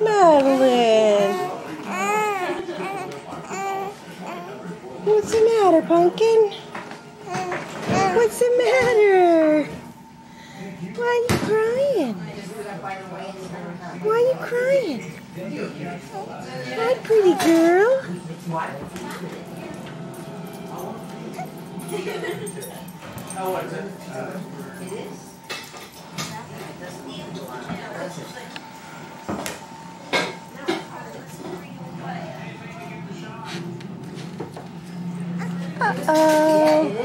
Madeline. What's the matter, Pumpkin? What's the matter? Why are you crying? Why are you crying? Hi, pretty girl. What is it? Uh? 呃。